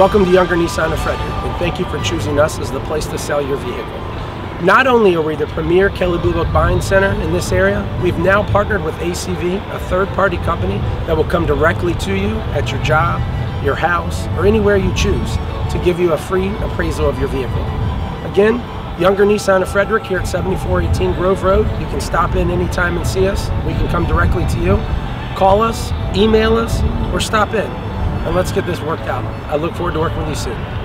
Welcome to Younger Nissan of Frederick, and thank you for choosing us as the place to sell your vehicle. Not only are we the premier Kelley Blue Book buying center in this area, we've now partnered with ACV, a third-party company that will come directly to you at your job, your house, or anywhere you choose to give you a free appraisal of your vehicle. Again, Younger Nissan of Frederick here at 7418 Grove Road. You can stop in anytime and see us. We can come directly to you. Call us, email us, or stop in and let's get this worked out. I look forward to working with you soon.